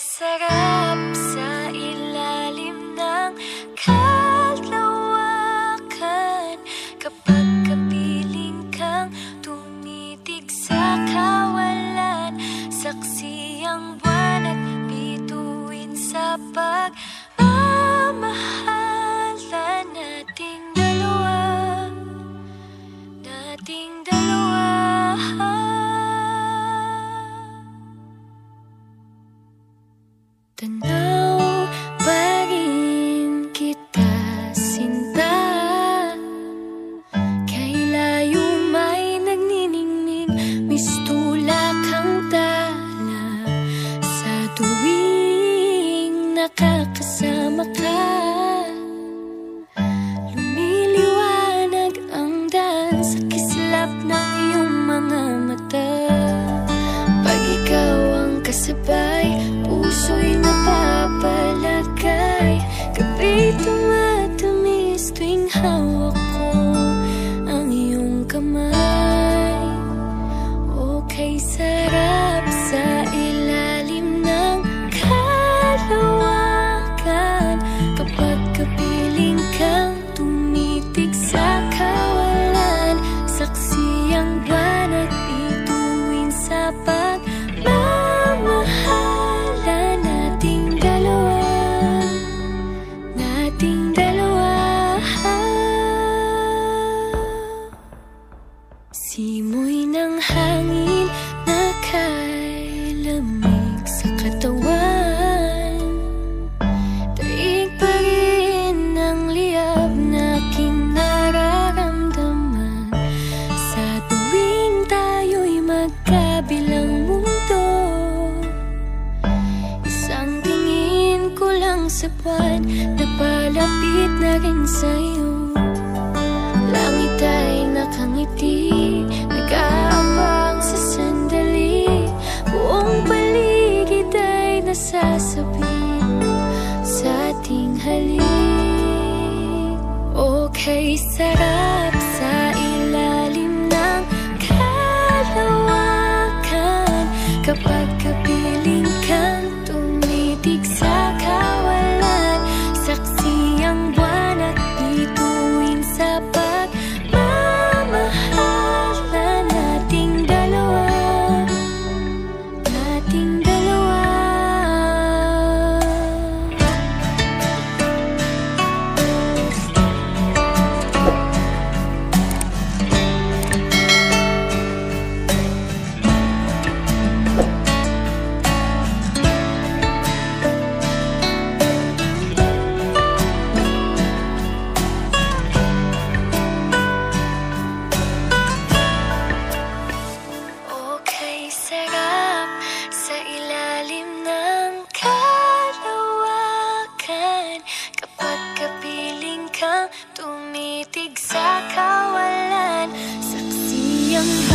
Sarap sa ilalim ng kalawakan Kapag kapiling kang tumitig sa kawalan Saksi ang buwan at bituin sa pagmamahalan nating dalawa. Nating dalawa Mistula kang tala Sa tuwing nakakasama ka. Lumiliwanag ang daan Sa kislap ng iyong mga mata. Pag ikaw ang tumatamis tuwing hawak ko sarap sa ilalim ng kalawakan. Kapag kapiling kang tumitig sa kawalan Saksi ang buwan at bituin sa pagmamahalan nating dalawa Nating dalawa. Simoy ng hangin lang sa buwan Napalapit na rin sa'yo. Langit ay nakangiti Nag-aabang sa sandali. Buong paligid ay nasasabi Sa ating halik. Okay, sarap tumitig sa kawalan Saksi ang